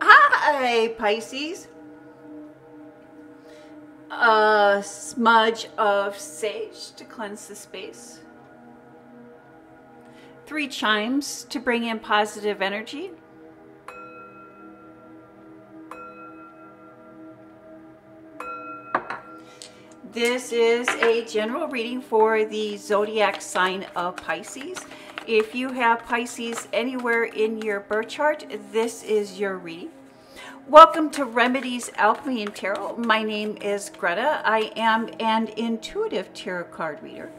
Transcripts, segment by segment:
Hi, Pisces. A smudge of sage to cleanse the space. Three chimes to bring in positive energy. This is a general reading for the zodiac sign of Pisces. If you have Pisces anywhere in your birth chart, this is your reading. Welcome to Remedies Alchemy and Tarot. My name is Greta. I am an intuitive tarot card reader.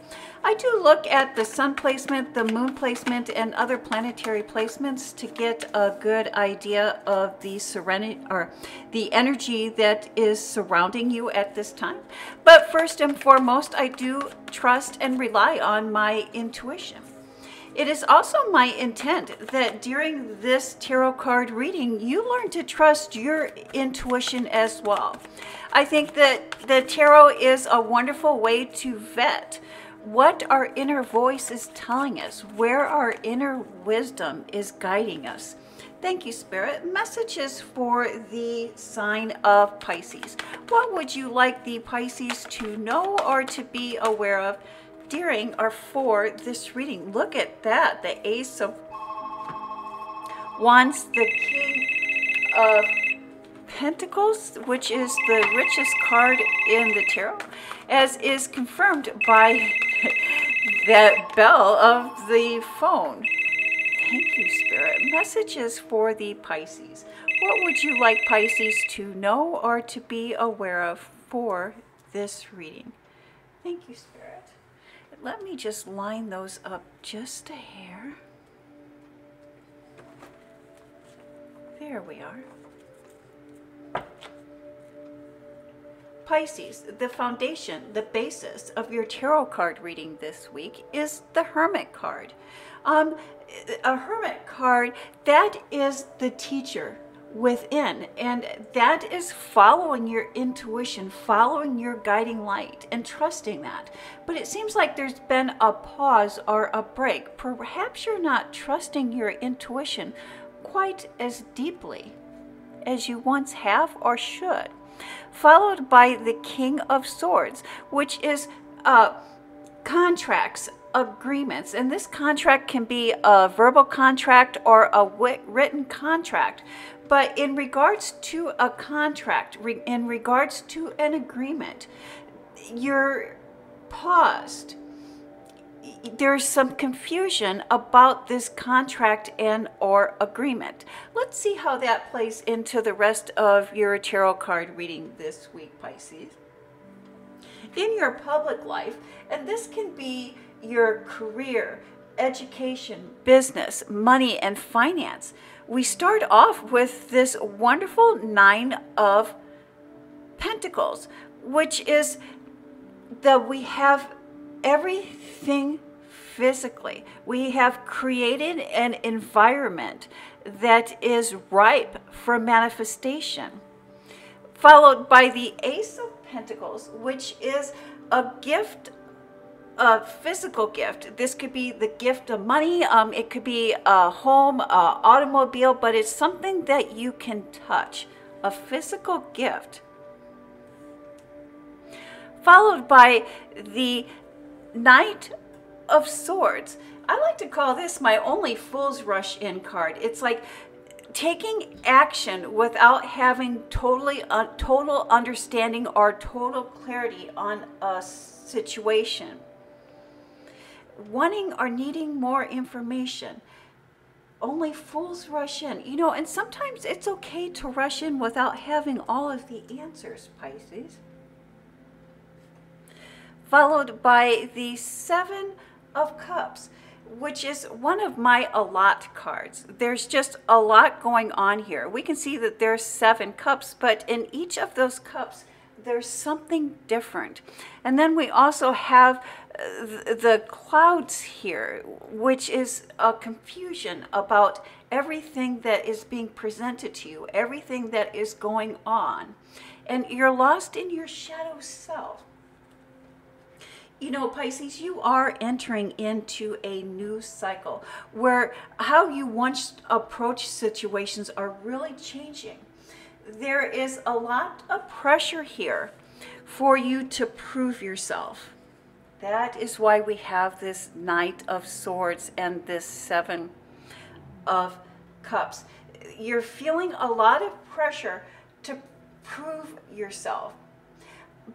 I do look at the sun placement, the moon placement, and other planetary placements to get a good idea of the serenity or the energy that is surrounding you at this time. But first and foremost, I do trust and rely on my intuition. It is also my intent that during this tarot card reading, you learn to trust your intuition as well. I think that the tarot is a wonderful way to vet what our inner voice is telling us, where our inner wisdom is guiding us. Thank you, Spirit. Messages for the sign of Pisces. What would you like the Pisces to know or to be aware of? Or for this reading. Look at that, the Ace of Wands, the King of Pentacles, which is the richest card in the tarot, as is confirmed by that bell of the phone. Thank you, Spirit. Messages for the Pisces. What would you like Pisces to know or to be aware of for this reading? Thank you, Spirit let me just line those up just a hair. There we are. Pisces, the foundation, the basis of your tarot card reading this week is the Hermit card. Um, a Hermit card, that is the teacher within. And that is following your intuition, following your guiding light, and trusting that. But it seems like there's been a pause or a break. Perhaps you're not trusting your intuition quite as deeply as you once have or should. Followed by the King of Swords, which is uh, contracts, agreements. And this contract can be a verbal contract or a written contract. But in regards to a contract, in regards to an agreement, you're paused. There's some confusion about this contract and or agreement. Let's see how that plays into the rest of your tarot card reading this week, Pisces. In your public life, and this can be your career, education, business, money, and finance we start off with this wonderful Nine of Pentacles, which is that we have everything physically. We have created an environment that is ripe for manifestation. Followed by the Ace of Pentacles, which is a gift a physical gift. This could be the gift of money. Um, it could be a home, a automobile, but it's something that you can touch. A physical gift. Followed by the Knight of Swords. I like to call this my only Fool's Rush in card. It's like taking action without having totally uh, total understanding or total clarity on a situation wanting or needing more information. Only fools rush in. You know, and sometimes it's okay to rush in without having all of the answers, Pisces. Followed by the Seven of Cups, which is one of my a lot cards. There's just a lot going on here. We can see that there's seven cups, but in each of those cups, there's something different. And then we also have the clouds here, which is a confusion about everything that is being presented to you, everything that is going on. And you're lost in your shadow self. you know, Pisces, you are entering into a new cycle where how you once approach situations are really changing. There is a lot of pressure here for you to prove yourself. That is why we have this Knight of Swords and this Seven of Cups. You're feeling a lot of pressure to prove yourself.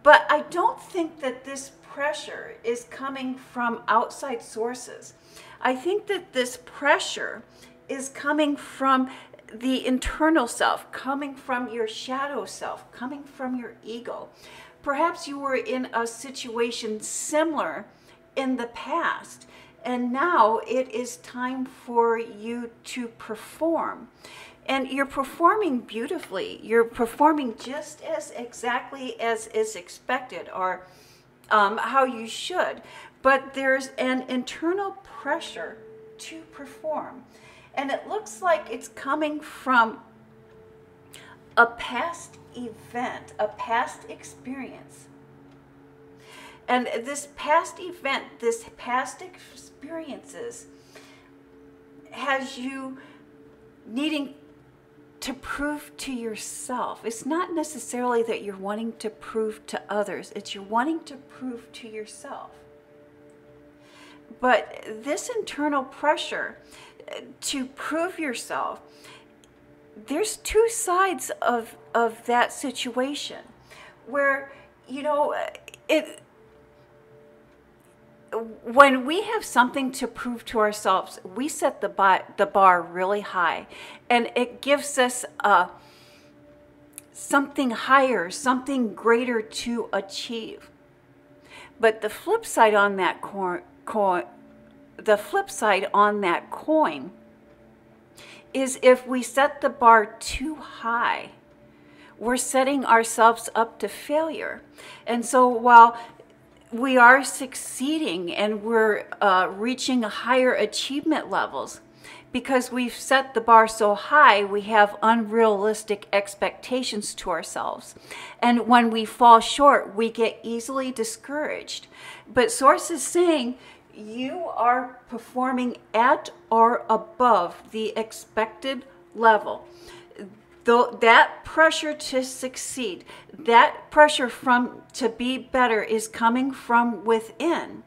But I don't think that this pressure is coming from outside sources. I think that this pressure is coming from the internal self, coming from your shadow self, coming from your ego. Perhaps you were in a situation similar in the past, and now it is time for you to perform. And you're performing beautifully. You're performing just as exactly as is expected or um, how you should. But there's an internal pressure to perform. And it looks like it's coming from a past event, a past experience. And this past event, this past experiences, has you needing to prove to yourself. It's not necessarily that you're wanting to prove to others, it's you're wanting to prove to yourself. But this internal pressure uh, to prove yourself, there's two sides of, of that situation where, you know, it when we have something to prove to ourselves, we set the bar, the bar really high, and it gives us uh, something higher, something greater to achieve. But the flip side on that coin, coin the flip side on that coin is if we set the bar too high, we're setting ourselves up to failure. And so while we are succeeding and we're uh, reaching higher achievement levels because we've set the bar so high, we have unrealistic expectations to ourselves. And when we fall short, we get easily discouraged. But Source is saying you are performing at or above the expected level. Though that pressure to succeed that pressure from to be better is coming from within.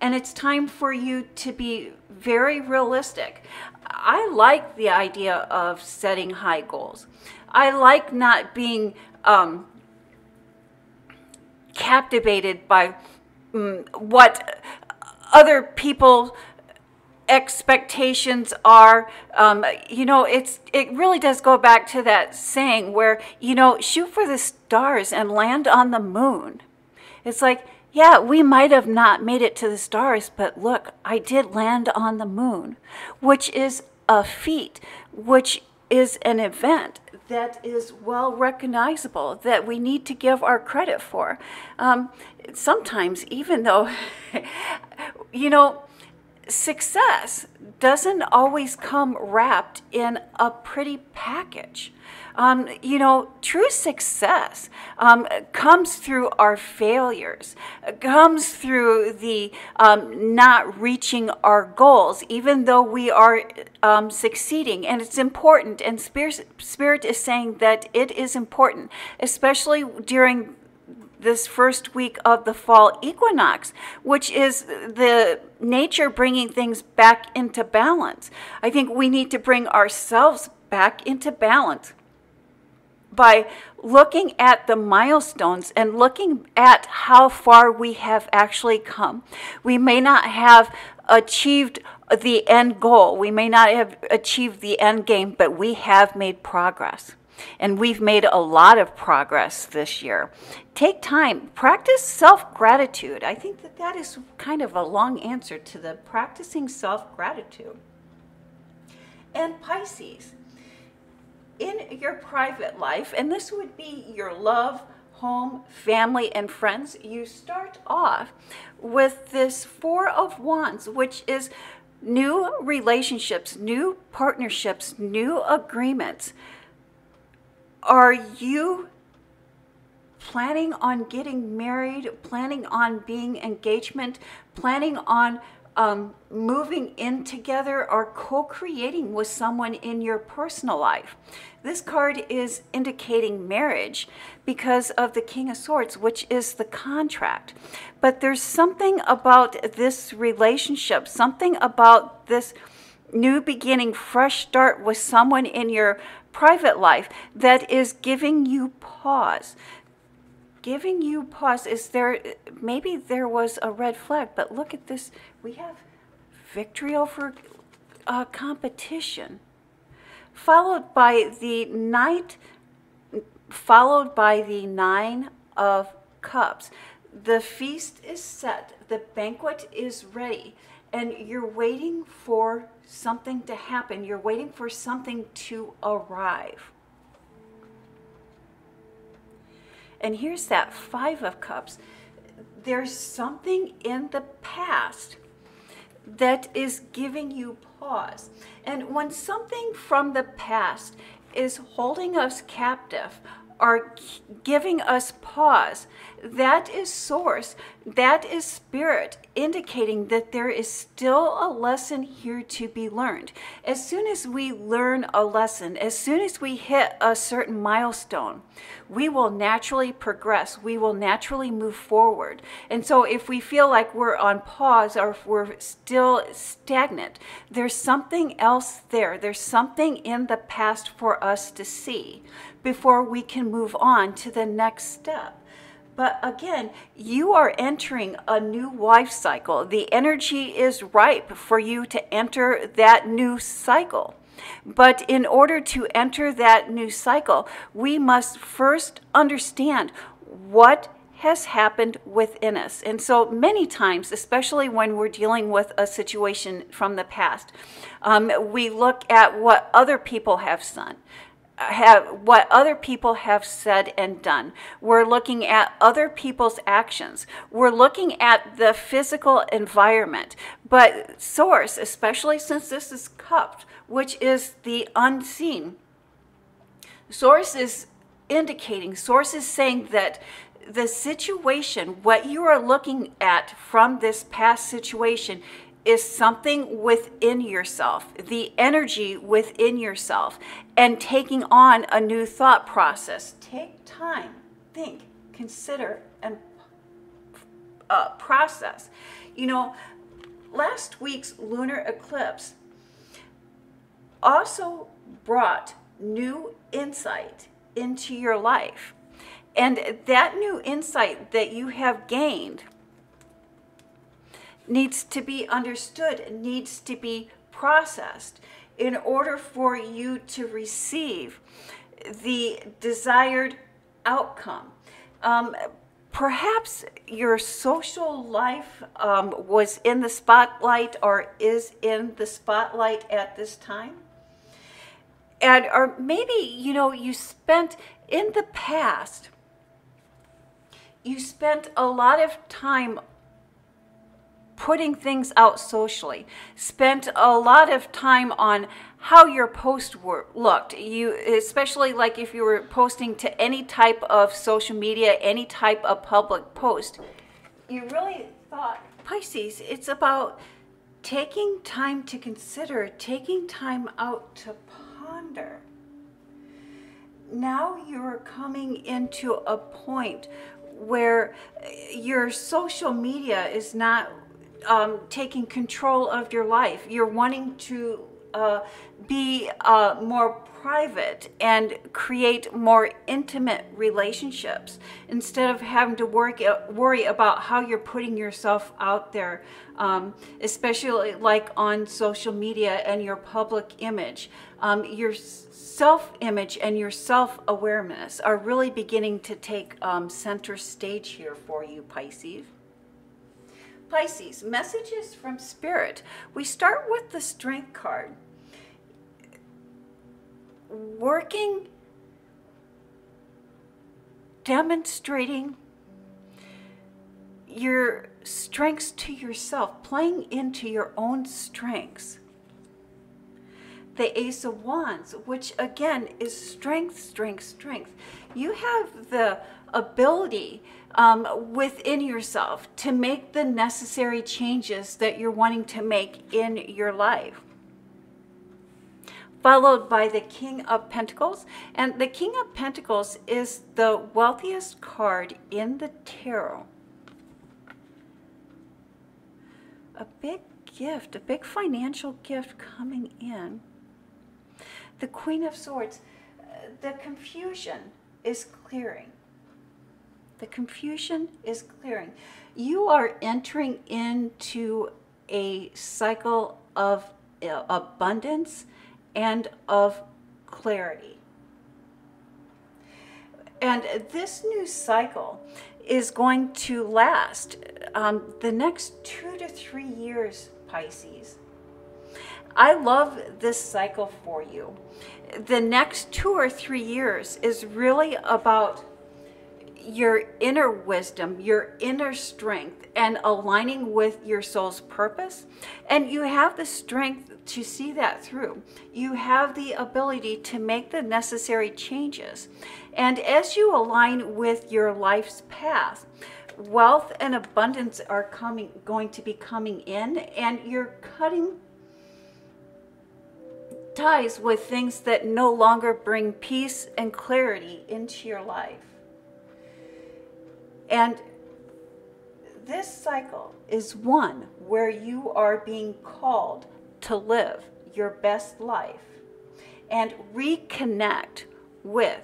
And it's time for you to be very realistic. I like the idea of setting high goals. I like not being um, captivated by um, what other people expectations are um, you know it's it really does go back to that saying where you know shoot for the stars and land on the moon. It's like yeah we might have not made it to the stars but look i did land on the moon which is a feat which is an event that is well recognizable that we need to give our credit for um, sometimes even though you know success doesn't always come wrapped in a pretty package. Um, you know, true success um, comes through our failures, comes through the um, not reaching our goals, even though we are um, succeeding. And it's important. And Spirit, Spirit is saying that it is important, especially during this first week of the fall equinox, which is the nature bringing things back into balance. I think we need to bring ourselves back into balance by looking at the milestones and looking at how far we have actually come. We may not have achieved the end goal, we may not have achieved the end game, but we have made progress. And we've made a lot of progress this year. Take time, practice self gratitude. I think that that is kind of a long answer to the practicing self gratitude. And Pisces, in your private life, and this would be your love, home, family, and friends, you start off with this Four of Wands, which is new relationships, new partnerships, new agreements. Are you planning on getting married, planning on being engagement, planning on um, moving in together or co creating with someone in your personal life. This card is indicating marriage because of the King of Swords, which is the contract. But there's something about this relationship, something about this new beginning, fresh start with someone in your private life that is giving you pause. Giving you pause. Is there, maybe there was a red flag, but look at this. We have victory over uh, competition, followed by the knight, followed by the nine of cups. The feast is set, the banquet is ready, and you're waiting for something to happen. You're waiting for something to arrive. And here's that Five of Cups. There's something in the past that is giving you pause. And when something from the past is holding us captive or giving us pause, that is source, that is spirit indicating that there is still a lesson here to be learned. As soon as we learn a lesson, as soon as we hit a certain milestone, we will naturally progress. We will naturally move forward. And so if we feel like we're on pause or if we're still stagnant, there's something else there. There's something in the past for us to see before we can move on to the next step. But again, you are entering a new life cycle. The energy is ripe for you to enter that new cycle. But in order to enter that new cycle, we must first understand what has happened within us. And so many times, especially when we're dealing with a situation from the past, um, we look at what other people have done have what other people have said and done. We're looking at other people's actions. We're looking at the physical environment. But source, especially since this is cupped, which is the unseen, source is indicating, source is saying that the situation, what you are looking at from this past situation, is something within yourself, the energy within yourself, and taking on a new thought process. Take time, think, consider, and uh, process. You know, last week's lunar eclipse also brought new insight into your life. And that new insight that you have gained needs to be understood, needs to be processed in order for you to receive the desired outcome. Um, perhaps your social life um, was in the spotlight or is in the spotlight at this time. And, or maybe, you know, you spent in the past, you spent a lot of time putting things out socially. Spent a lot of time on how your post were, looked. You especially like if you were posting to any type of social media, any type of public post. You really thought Pisces, it's about taking time to consider, taking time out to ponder. Now you're coming into a point where eh, your social media is not um, taking control of your life. You're wanting to uh, be uh, more private and create more intimate relationships instead of having to work, uh, worry about how you're putting yourself out there, um, especially like on social media and your public image. Um, your self image and your self awareness are really beginning to take um, center stage here for you, Pisces. Pisces, messages from Spirit. We start with the Strength card. Working, demonstrating your strengths to yourself, playing into your own strengths. The Ace of Wands, which again is strength, strength, strength. You have the ability um, within yourself to make the necessary changes that you're wanting to make in your life. Followed by the King of Pentacles. And the King of Pentacles is the wealthiest card in the tarot. A big gift, a big financial gift coming in. The Queen of Swords, uh, the confusion is clearing the confusion is clearing. You are entering into a cycle of uh, abundance and of clarity. And this new cycle is going to last um, the next two to three years, Pisces. I love this cycle for you. The next two or three years is really about your inner wisdom, your inner strength, and aligning with your soul's purpose. And you have the strength to see that through. You have the ability to make the necessary changes. And as you align with your life's path, wealth and abundance are coming going to be coming in and you're cutting ties with things that no longer bring peace and clarity into your life. And this cycle is one where you are being called to live your best life and reconnect with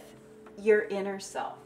your inner self.